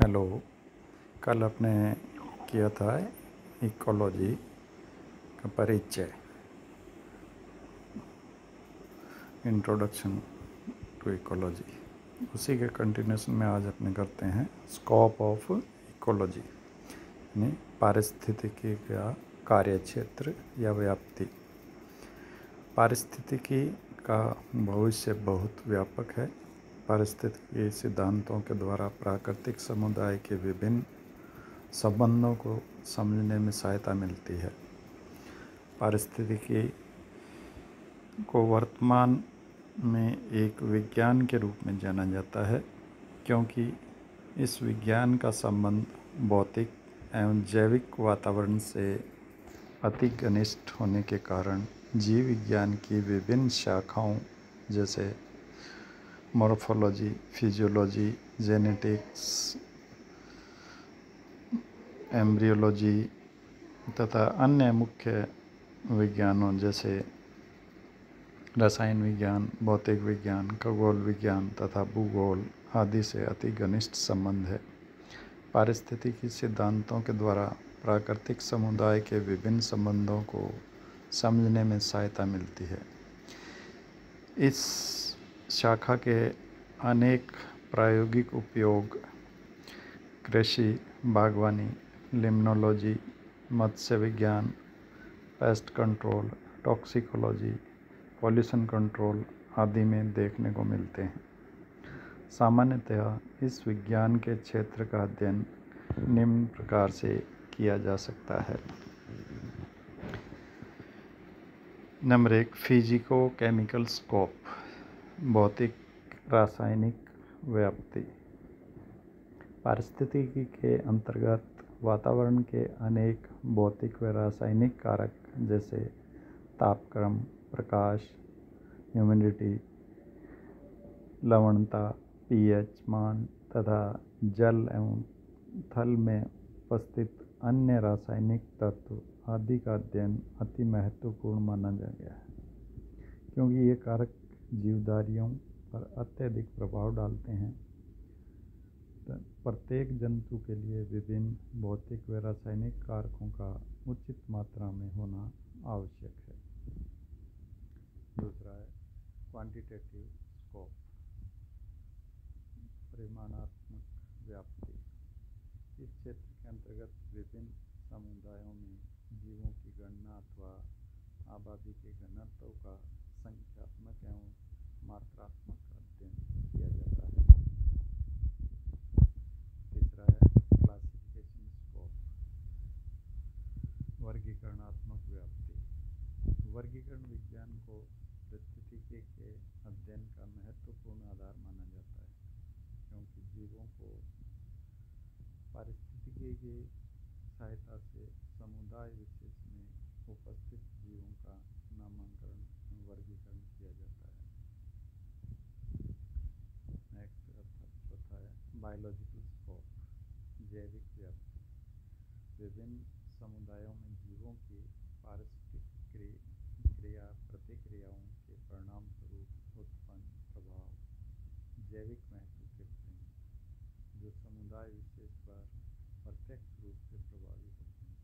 Hello, कल अपने किया था इकोलॉजी का परिचय। इंट्रोडक्शन टू इकोलॉजी उसी के कंटिन्यूशन में आज अपने करते हैं स्कोप ऑफ़ इकोलॉजी यानी पारिस्थितिकी का कार्य क्षेत्र या व्याप्ति। पारिस्थितिकी का भविष्य बहुत व्यापक है। पारिस्थितिकी सिद्धांतों के द्वारा प्राकृतिक समुदाय के विभिन्न संबंधों को समझने में सहायता मिलती है। पारिस्थितिकी को वर्तमान में एक विज्ञान के रूप में जाना जाता है, क्योंकि इस विज्ञान का संबंध भौतिक एवं जैविक वातावरण से अति घनिष्ठ होने के कारण जीव विज्ञान की विभिन्न शाखाओं, जैसे मॉर्फोलॉजी फिजियोलॉजी जेनेटिक्स एम्ब्रियोलॉजी तथा अन्य मुख्य विज्ञानों जैसे रसायन विज्ञान, भौतिक विज्ञान, खगोल विज्ञान तथा भूगोल आदि से अति घनिष्ठ संबंध है। पारिस्थितिकी सिद्धांतों के द्वारा प्राकृतिक समुदाय के विभिन्न संबंधों को समझने में सहायता मिलती है। इस शाखा के अनेक प्रायोगिक उपयोग, कृषि, बागवानी लिम्नोलॉजी मत्स्य विज्ञान pest control toxicology pollution control आदि में देखने को मिलते हैं। सामान्यतः इस विज्ञान के क्षेत्र का अध्ययन निम्न प्रकार से किया जा सकता है। नंबर एक फिजिको केमिकल स्कोप भौतिक, रासायनिक व्याप्ति। पारिस्थितिकी के अंतर्गत वातावरण के अनेक भौतिक व रासायनिक कारक जैसे तापक्रम, प्रकाश, ह्यूमिडिटी, लवणता, पीएच मान तथा जल एवं थल में उपस्थित अन्य रासायनिक तत्व आदि का अध्ययन अति महत्वपूर्ण माना जा गया है, क्योंकि ये कारक जीवधारियों पर अत्यधिक प्रभाव डालते हैं। प्रत्येक जंतु के लिए विभिन्न भौतिक व रासायनिक कारकों का उचित मात्रा में होना आवश्यक है। दूसरा है क्वांटिटेटिव स्कोप परिमाणात्मक व्याप्ति। इस क्षेत्र के अंतर्गत विभिन्न समुदायों में जीवों की गणना अथवा आबादी के घनत्व का संख्यात्मक एवं मात्रात्मक अध्ययन किया जाता है तीसरा है क्लासिफिकेशन स्कोप वर्गीकरणात्मक व्याप्ति वर्गीकरण विज्ञान को परिस्थितिकी के अध्ययन का महत्वपूर्ण आधार माना जाता है क्योंकि जीवों को पारिस्थितिकी की सहायता से समुदाय विशेष में उपस्थित जीवों का नामांकन वर्गीकरण किया जाता है। बायोलॉजिकल स्कोप जैविक व्याप्ति, विभिन्न समुदायों में जीवों के पारिस्थितिक क्रिया प्रतिक्रियाओं के परिणाम स्वरूप उत्पन्न प्रभाव, जैविक महत्व के होते हैं जो समुदाय विशेष पर प्रत्यक्ष रूप से प्रभावित होते हैं।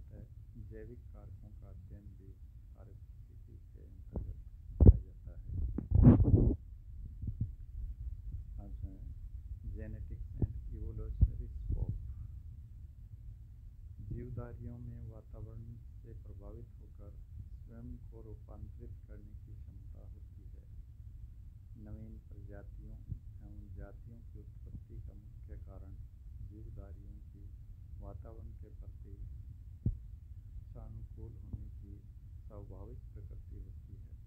अतः जैविक कारकों का अध्ययन भी पारिस्थितिकी के अंतर्गत किया जाता है आज जेनेटिक्स एंड इवोल्यूशनरी स्कोप जीवधारियों में वातावरण से प्रभावित होकर स्वयं को रूपांतरित करने की क्षमता होती है। नवीन प्रजातियों एवं जातियों की उत्पत्ति का मुख्य कारण जीवधारियों की वातावरण के प्रति सानुकूल होने की स्वाभाविक प्रकृति होती है।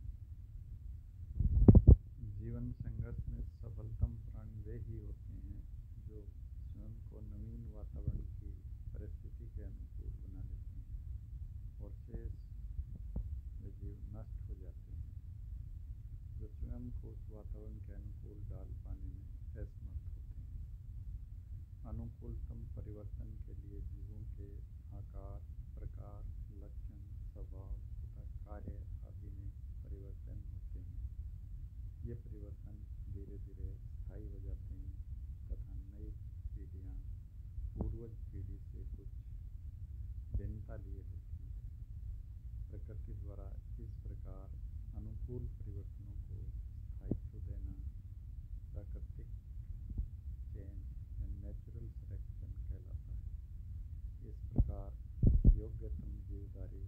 जीवन संघर्ष में सफलतम प्राणी वे ही होते हैं जो स्वयं को नवीन वातावरण की परिस्थिति के और शेष वे जीव नष्ट हो जाते हैं। जो स्वयं को उस वातावरण के अनुकूल डाल पाने में असमर्थ होते हैं। अनुकूलतम परिवर्तन के लिए जीवों के आकार प्रकार लक्षण स्वभाव तथा कार्य आदि में परिवर्तन होते हैं ये परिवर्तन धीरे धीरे स्थायी हो जाते हैं तथा नई पीढ़ी पूर्वज पीढ़ी से कुछ भिन्नता लिए होती है प्रकृति द्वारा इस प्रकार अनुकूल परिवर्तनों को स्थायित्व देना प्राकृतिक चेंज या नेचुरल सिलेक्शन कहलाता है इस प्रकार योग्यतम जीवधारी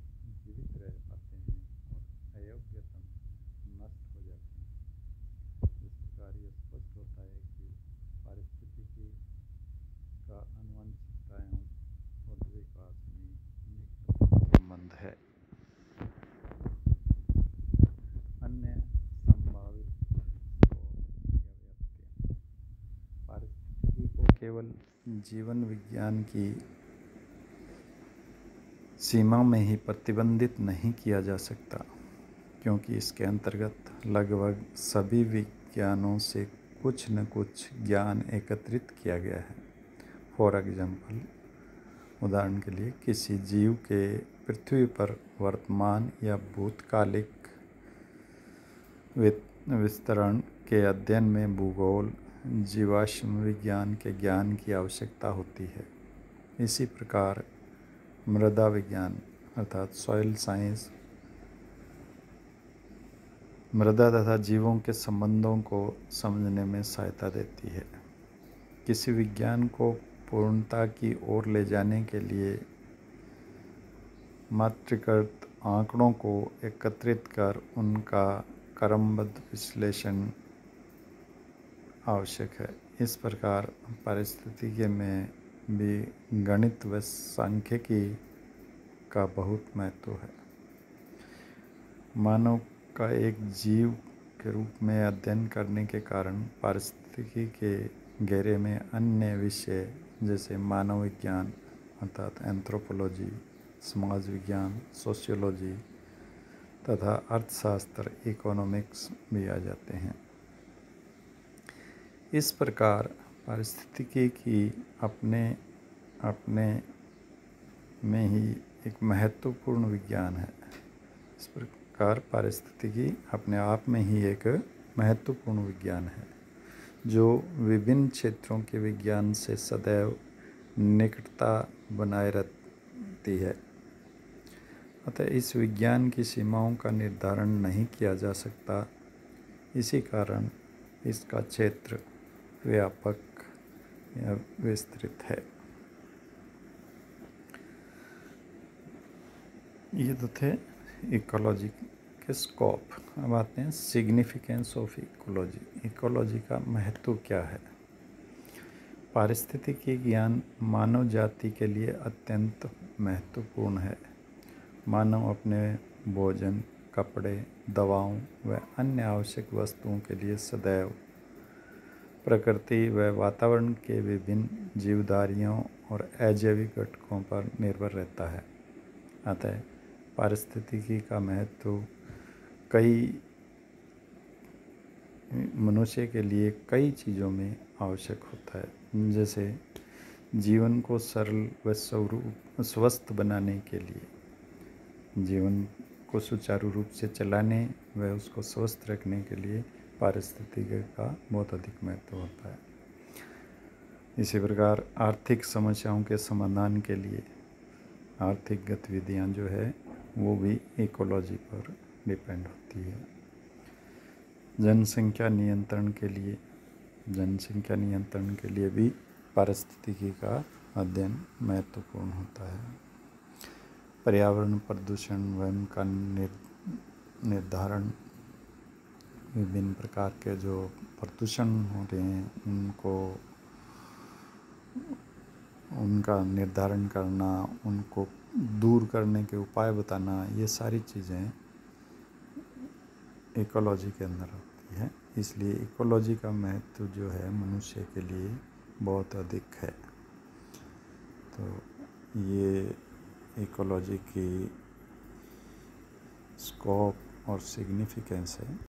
जीवित रह पाते हैं और अयोग्यतम नष्ट हो जाते हैं इस प्रकार यह स्पष्ट होता है कि पारिस्थितिकी का अनुवंशिकताओं और विकास में निकट संबंध है अन्य संभावित पारिस्थितिकी को केवल। जीवन विज्ञान की सीमा में ही प्रतिबंधित नहीं किया जा सकता, क्योंकि इसके अंतर्गत लगभग सभी विज्ञानों से कुछ न कुछ ज्ञान एकत्रित किया गया है। फॉर एग्ज़ाम्पल उदाहरण के लिए किसी जीव के पृथ्वी पर वर्तमान या भूतकालिक विस्तरण के अध्ययन में भूगोल जीवाश्म विज्ञान के ज्ञान की आवश्यकता होती है। इसी प्रकार मृदा विज्ञान अर्थात सॉइल साइंस मृदा तथा जीवों के संबंधों को समझने में सहायता देती है। किसी विज्ञान को पूर्णता की ओर ले जाने के लिए मातृकृत आंकड़ों को एकत्रित कर उनका क्रमबद्ध विश्लेषण आवश्यक है। इस प्रकार पारिस्थितिकी में भी गणित व सांख्यिकी का बहुत महत्व है। मानव का एक जीव के रूप में अध्ययन करने के कारण पारिस्थितिकी के घेरे में अन्य विषय जैसे मानव विज्ञान अर्थात एंथ्रोपोलॉजी समाज विज्ञान सोशियोलॉजी तथा अर्थशास्त्र इकोनॉमिक्स भी आ जाते हैं। इस प्रकार पारिस्थितिकी की अपने अपने में ही एक महत्वपूर्ण विज्ञान है। इस प्रकार पारिस्थितिकी अपने आप में ही एक महत्वपूर्ण विज्ञान है, जो विभिन्न क्षेत्रों के विज्ञान से सदैव निकटता बनाए रखती है। अतः इस विज्ञान की सीमाओं का निर्धारण नहीं किया जा सकता। इसी कारण इसका क्षेत्र व्यापक या विस्तृत है। ये तो थे इकोलॉजी के स्कोप अब आते हैं सिग्निफिकेंस ऑफ़ इकोलॉजी इकोलॉजी का महत्व क्या है? पारिस्थितिकी ज्ञान मानव जाति के लिए अत्यंत महत्वपूर्ण है। मानव अपने भोजन, कपड़े, दवाओं व अन्य आवश्यक वस्तुओं के लिए सदैव प्रकृति व वातावरण के विभिन्न जीवधारियों और अजैविक घटकों पर निर्भर रहता है। अतः पारिस्थितिकी का महत्व कई मनुष्य के लिए कई चीज़ों में आवश्यक होता है। जैसे जीवन को सरल व स्वरूप, स्वस्थ बनाने के लिए। जीवन को सुचारू रूप से चलाने व उसको स्वस्थ रखने के लिए पारिस्थितिकी का बहुत अधिक महत्व होता है। इसी प्रकार आर्थिक समस्याओं के समाधान के लिए आर्थिक गतिविधियाँ जो है, वो भी इकोलॉजी पर डिपेंड होती है। जनसंख्या नियंत्रण के लिए, जनसंख्या नियंत्रण के लिए भी पारिस्थितिकी का अध्ययन महत्वपूर्ण होता है। पर्यावरण प्रदूषण, वन का निर्धारण विभिन्न प्रकार के जो प्रदूषण हो रहे हैं, उनको उनका निर्धारण करना, उनको दूर करने के उपाय बताना, ये सारी चीज़ें इकोलॉजी के अंदर होती है। इसलिए इकोलॉजी का महत्व जो है मनुष्य के लिए बहुत अधिक है। तो ये इकोलॉजी की स्कोप और सिग्निफिकेंस है।